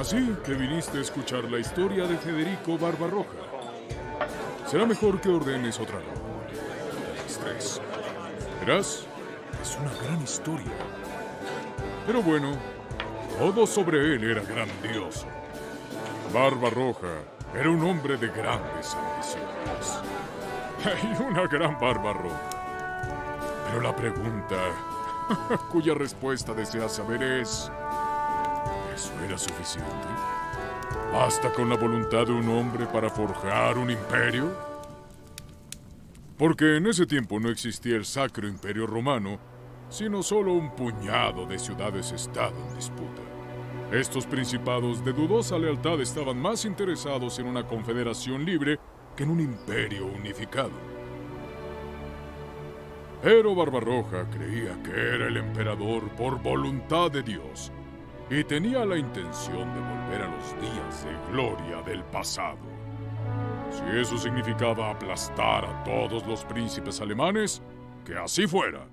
Así que viniste a escuchar la historia de Federico Barbarroja. Será mejor que ordenes otra. Estrés. Verás, es una gran historia. Pero bueno, todo sobre él era grandioso. Barbarroja era un hombre de grandes ambiciones. Y una gran barba roja. Pero la pregunta, cuya respuesta deseas saber es... ¿Eso era suficiente? ¿Basta con la voluntad de un hombre para forjar un imperio? Porque en ese tiempo no existía el Sacro Imperio Romano, sino solo un puñado de ciudades-estado en disputa. Estos principados de dudosa lealtad estaban más interesados en una confederación libre que en un imperio unificado. Pero Barbarroja creía que era el emperador por voluntad de Dios y tenía la intención de volver a los días de gloria del pasado. Si eso significaba aplastar a todos los príncipes alemanes, que así fuera.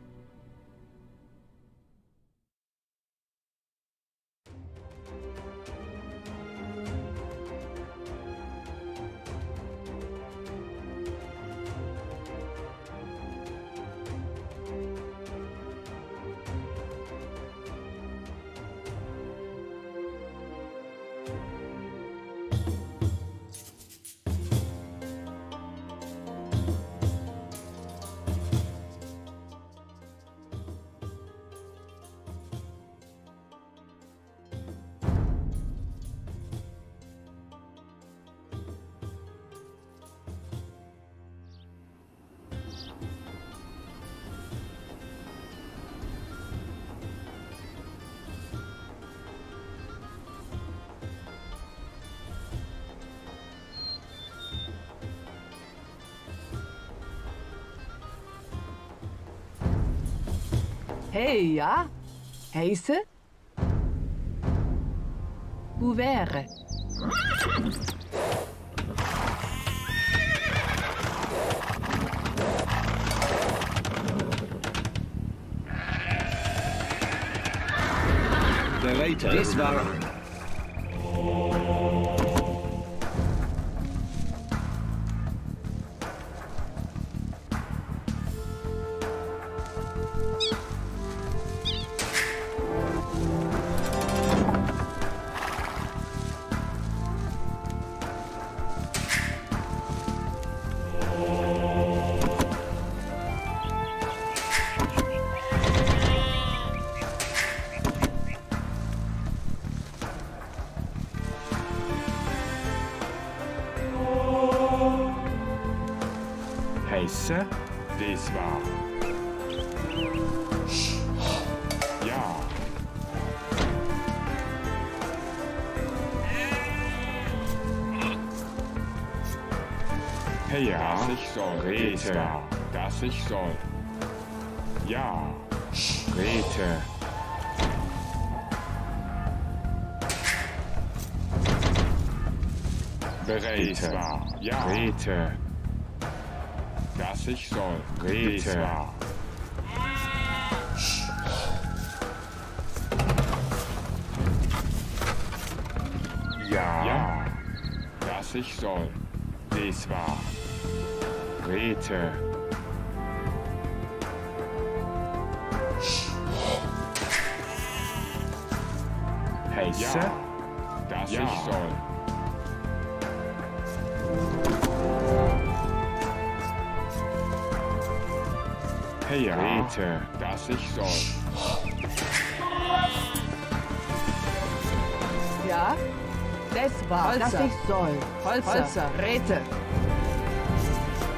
hey, ja? Heise? Bouvere. This war Bereite. Ja. Rete. Das ich soll. Rete. Ja. Ja. Das ich soll. Das war. Rete. Heiße? Ja. Das Ja. ich soll. Hey, ja. Rete. Das ich soll. Ja? Das war, Holzer. das ich soll. Holzer. Holzer. Räte.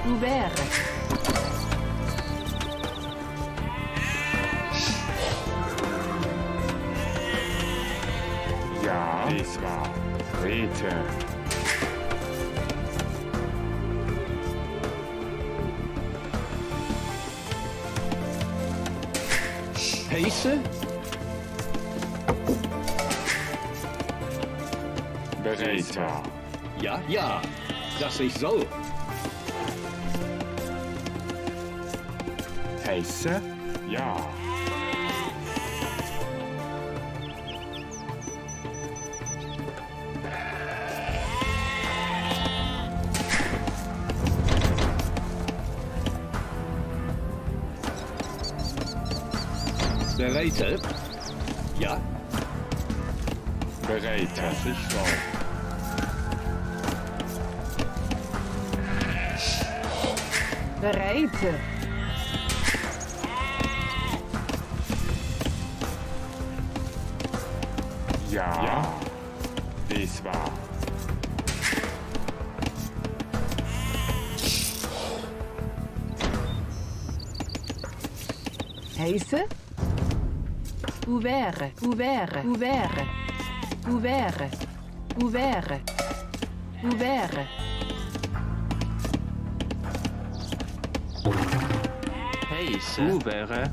Du wäre. Ja. Das war. Rete. Ja, ja. Das ich soll. Heiße? Ja. Bereite. Ja. Bereit, ich soll. Bereite. Ja. Ja. Dies war. Heiße. Ouvert. Ouvert. Ouvert. Ouvert. Ouvert. Ouvert. Heiße. Ouvert.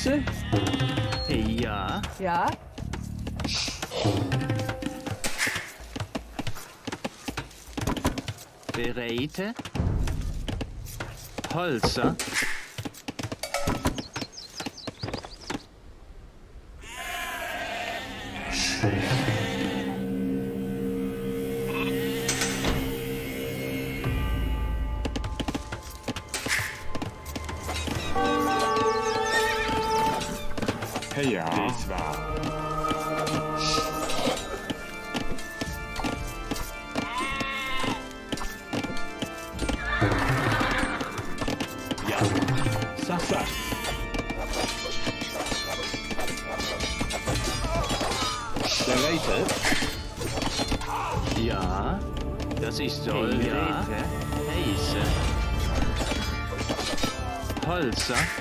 Heiße. Ja. Ja. Bereite. Holzer. Soll. Ja. Heiße. Holzer.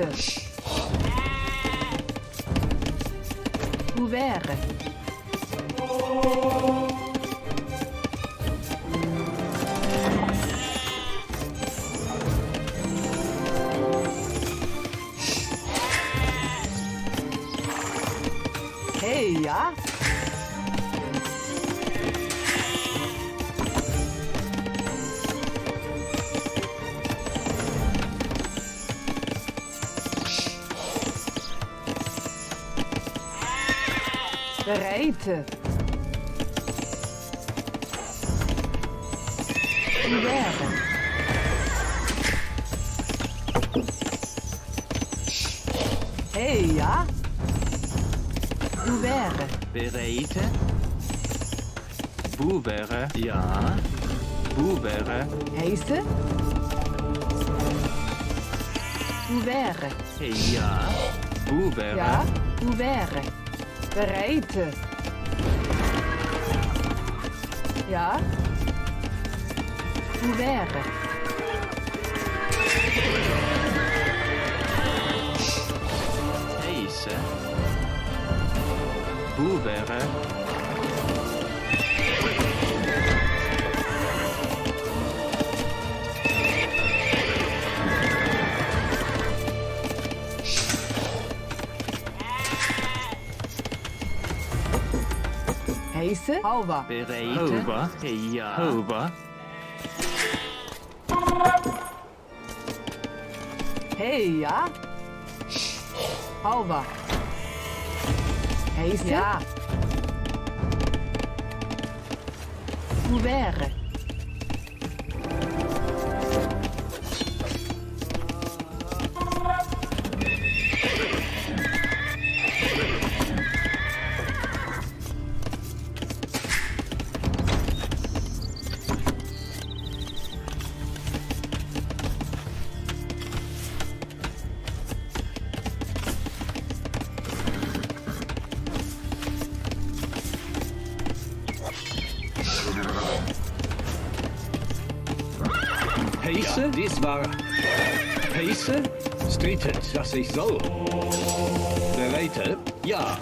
Bereite. Ouvert. Hey, ja. Gereiten. Werden. Hey, ja? Beweren. Bereiten. Boeveren, ja. Boeveren. Heisen. Boeveren. Hey, ja. Boeveren. Ja, boeveren. Bereite. Ja. Ouvert. Heiße. Boevere. Heiße. Hauber. Bereite. Hover. Ja. Hover. Hey, ja. Hauber. Heiße. Ja. Ouvert. Streetet, dass ich soll. Bereite, ja.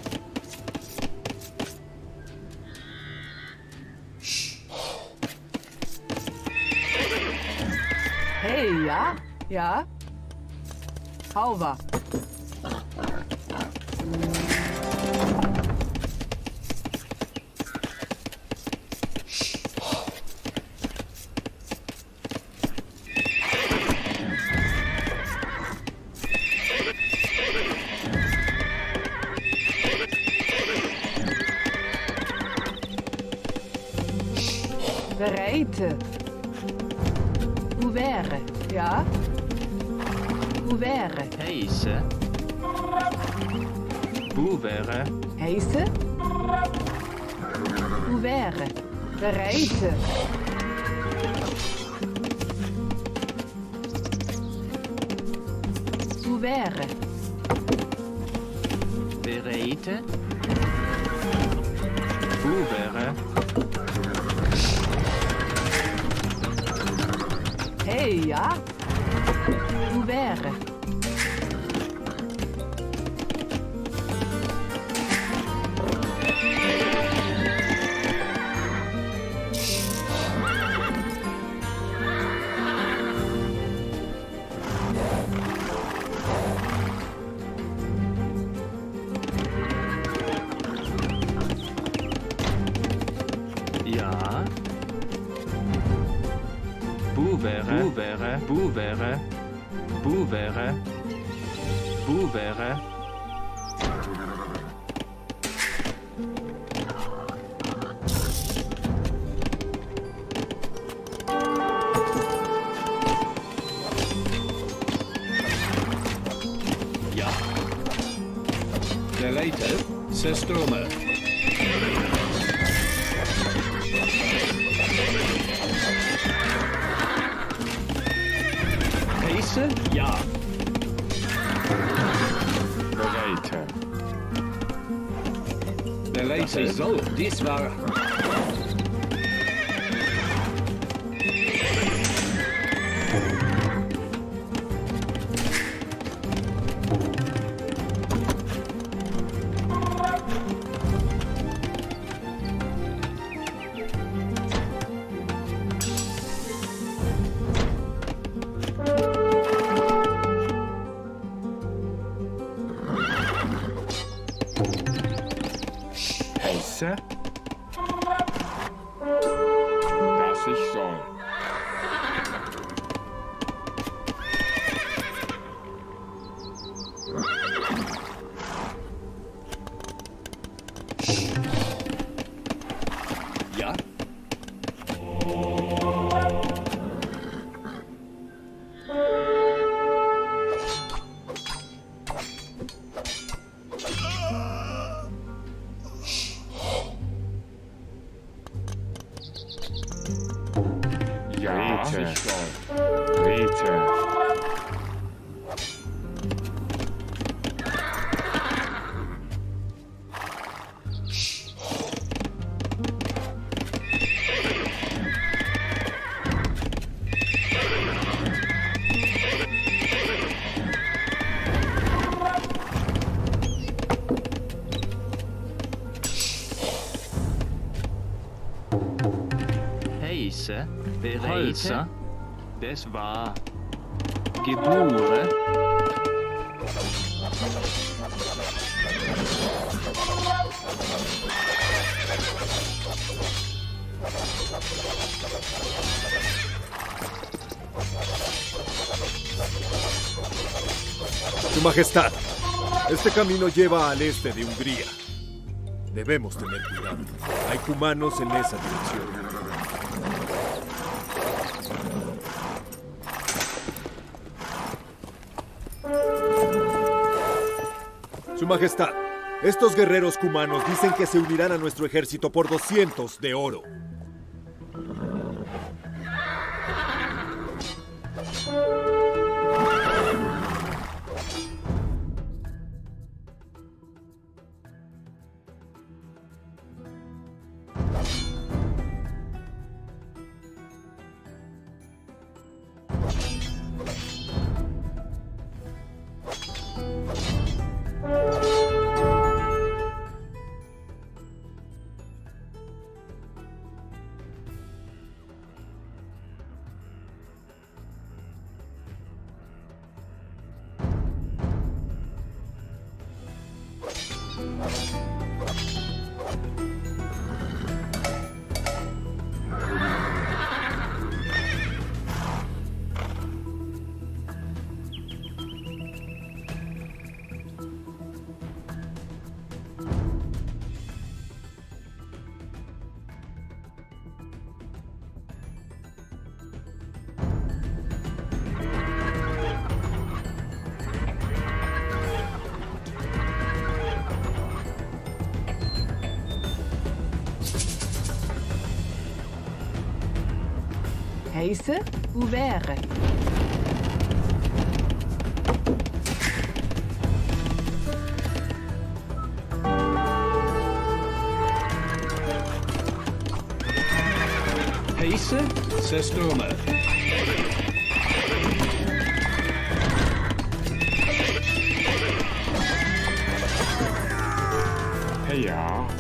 Hey, ja? Ja? Hoe wäre, ja? Hoe wäre? Heise. Hoe wäre? Heise? Hoe wäre? De reizen. Boevere. Boevere. Boevere. there. Heiße. Bereite. Das war. Gebure. Su Majestad, este camino lleva al este de Hungría. Debemos tener cuidado. Hay cumanos en esa dirección. Majestad, estos guerreros cumanos dicen que se unirán a nuestro ejército por 200 de oro. Space ouvert. Pace systema. Hey, y'all.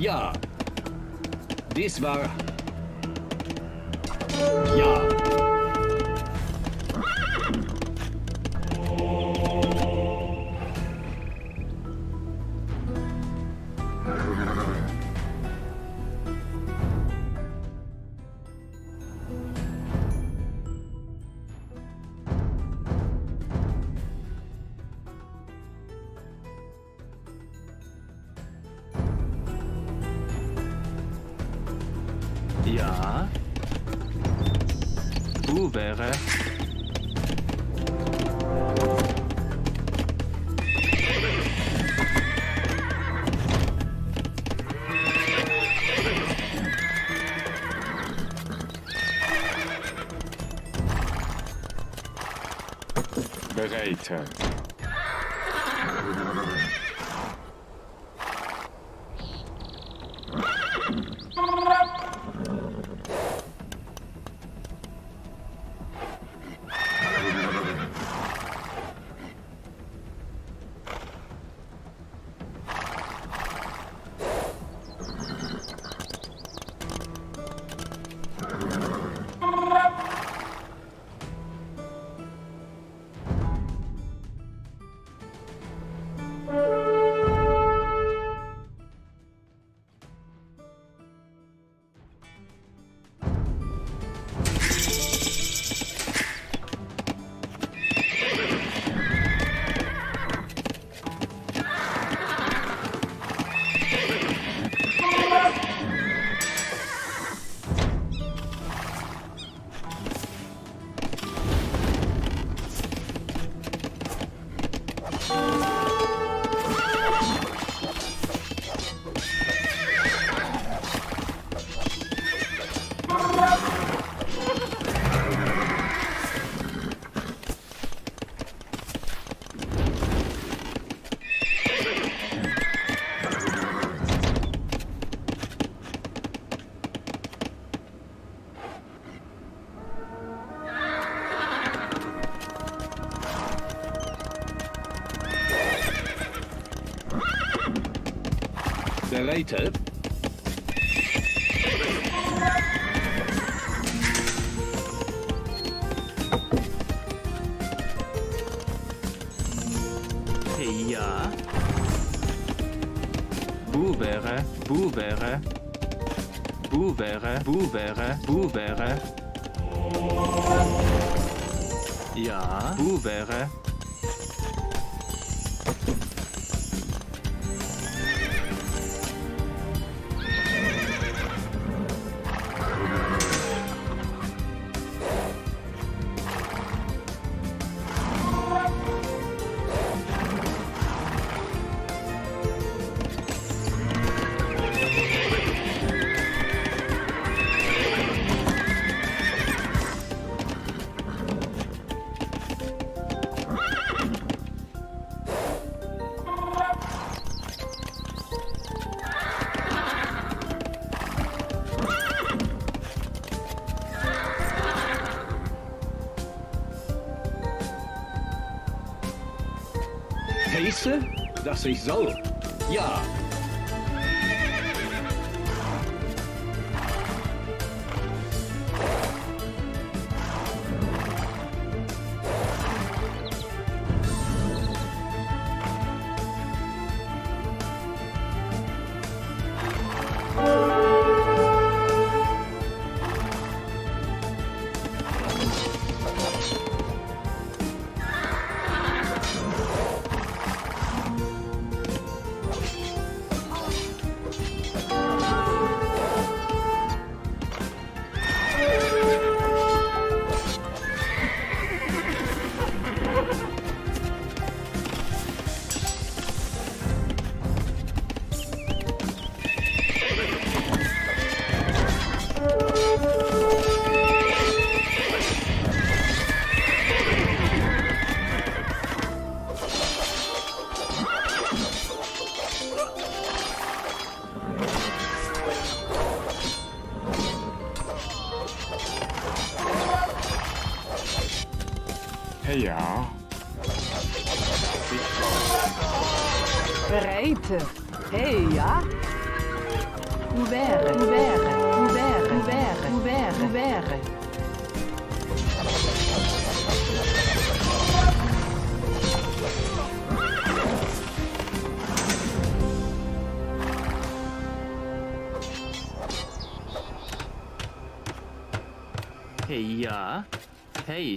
Ja. Dies war... بغيت later. Ja. Boeveren, boeveren. Boeveren, boeveren, boeveren. Ja, boeveren. sehe soll. Ja,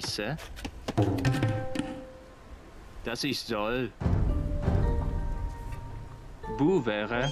Heiße. Dass ich soll. Bu wäre.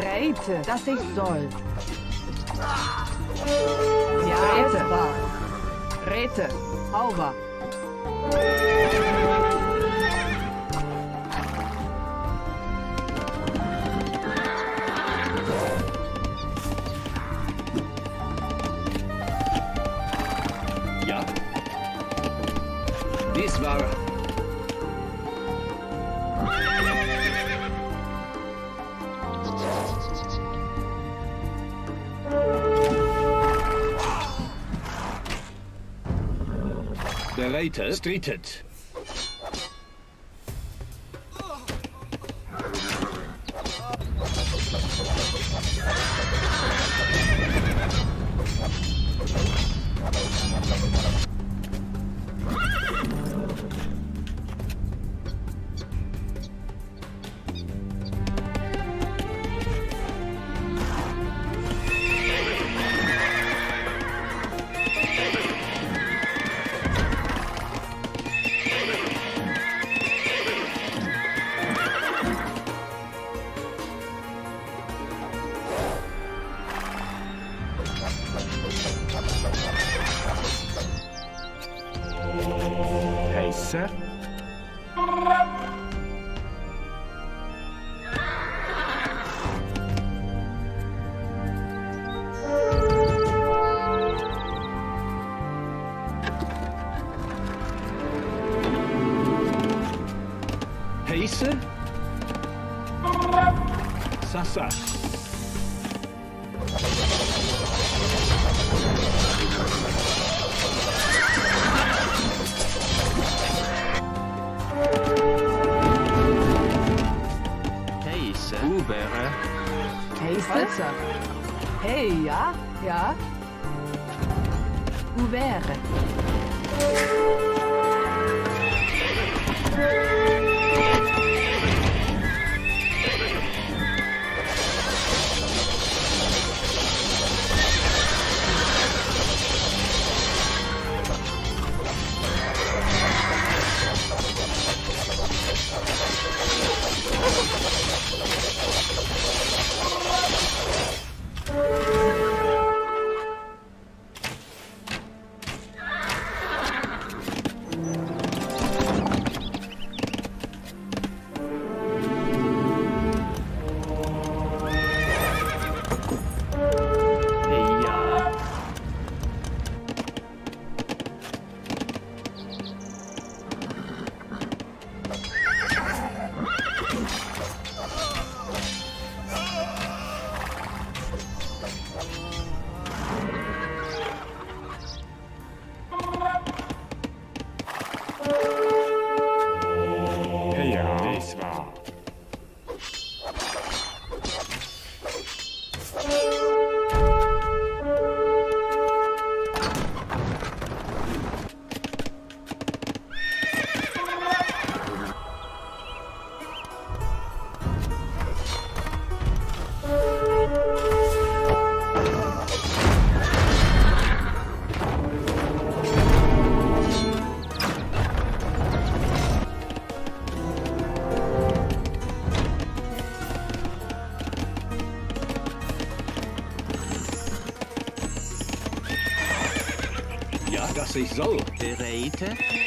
Bereite, dass ich soll. Ja, Rete. Rete. Hauber. stated, stated Great.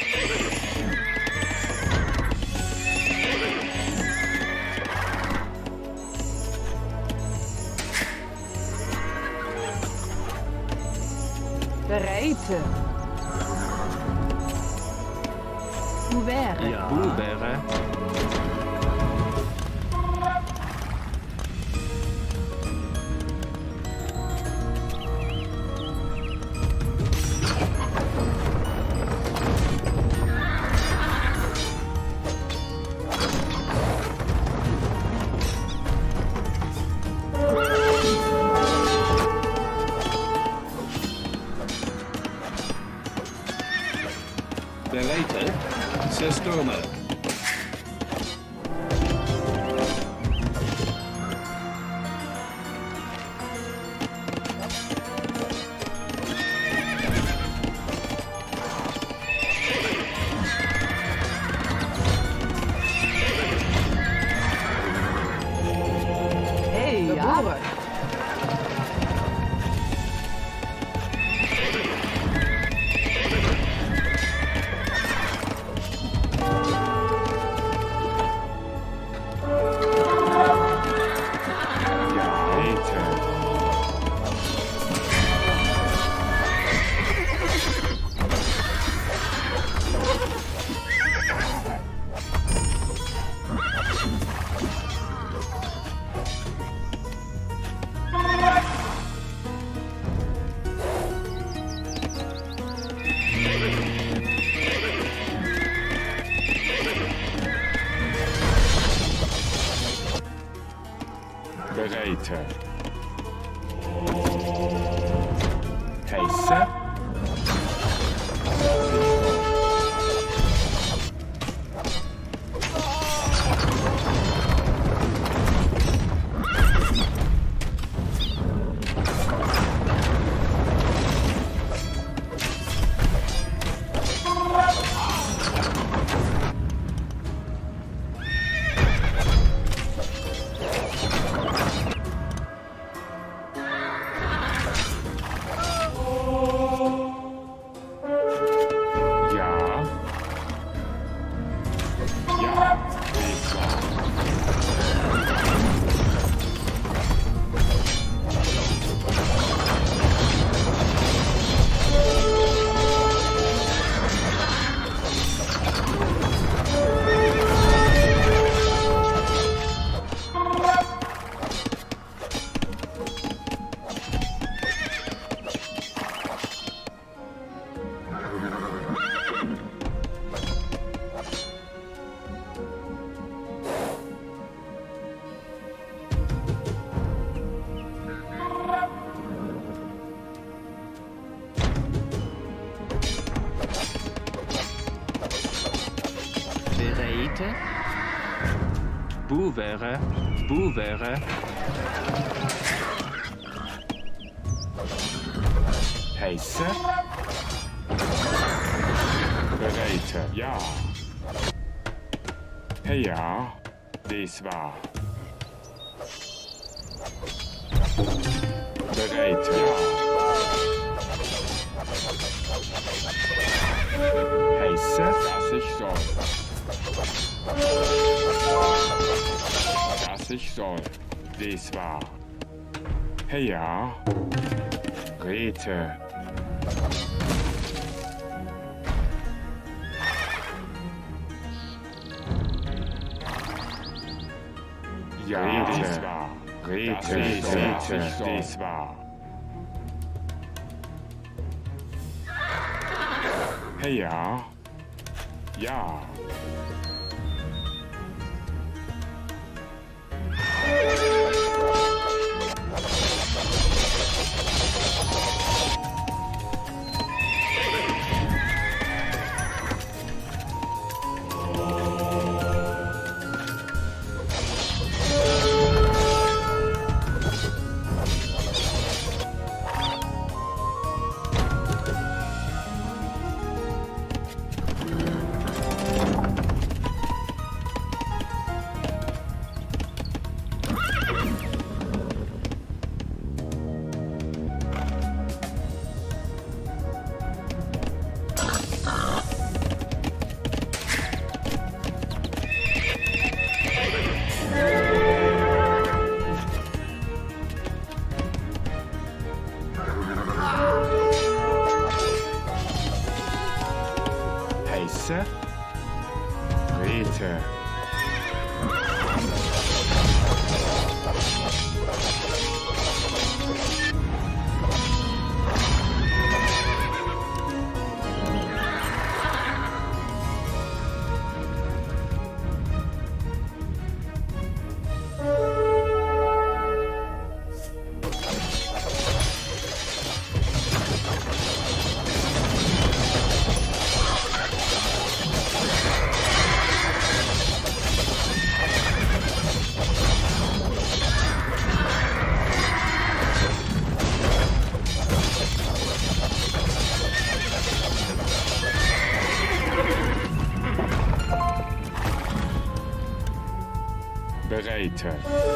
Buvere, buvere, Heiße? Bereite, ja. Ja, dies war. Bereite, ja. Heiße, dass ich soll. Dass ich soll. Dies war. Ja. Rete. Ja, dies war. Rete, Rete, dies war. Ja. Thank you. Turn.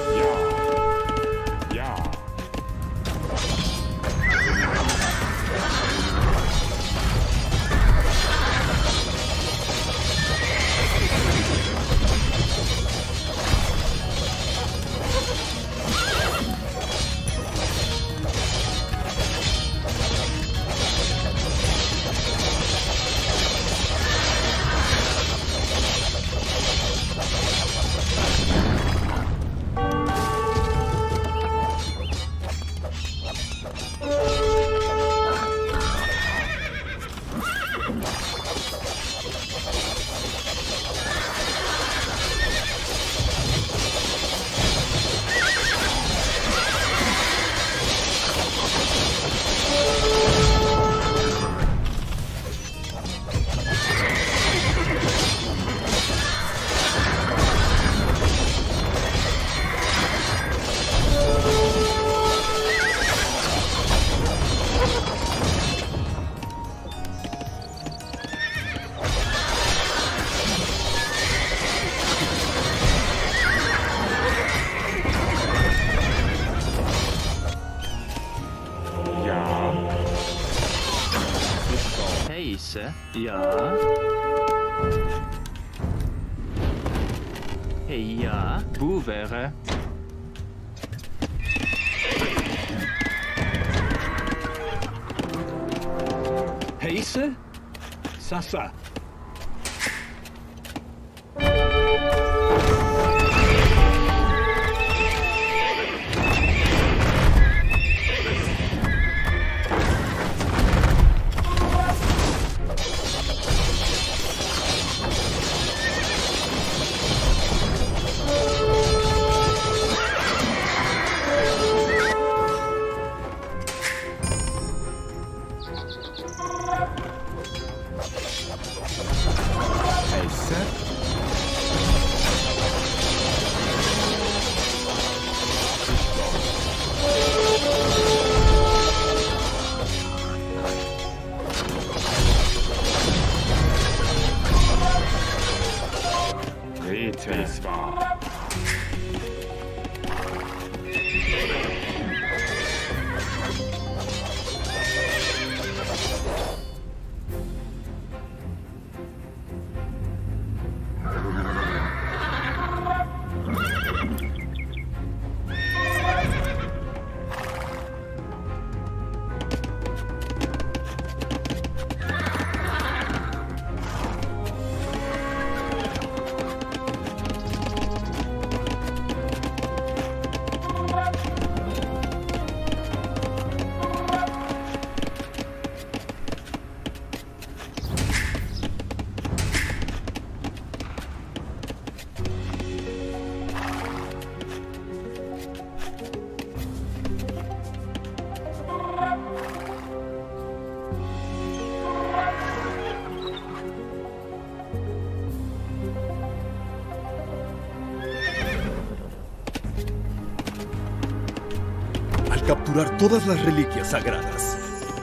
Capturar todas las reliquias sagradas,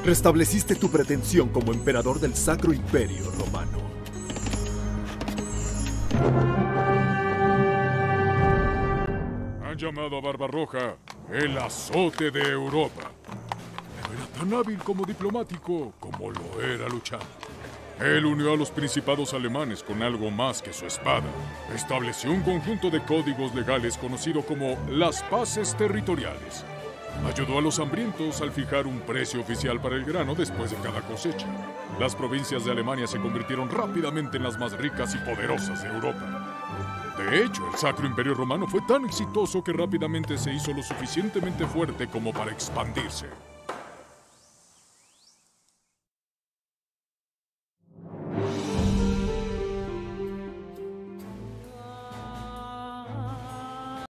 restableciste tu pretensión como emperador del Sacro Imperio Romano. Han llamado a Barbarroja el azote de Europa. Pero era tan hábil como diplomático como lo era luchando. Él unió a los principados alemanes con algo más que su espada. Estableció un conjunto de códigos legales conocido como las paces territoriales. Ayudó a los hambrientos al fijar un precio oficial para el grano después de cada cosecha. Las provincias de Alemania se convirtieron rápidamente en las más ricas y poderosas de Europa. De hecho, el Sacro Imperio Romano fue tan exitoso que rápidamente se hizo lo suficientemente fuerte como para expandirse.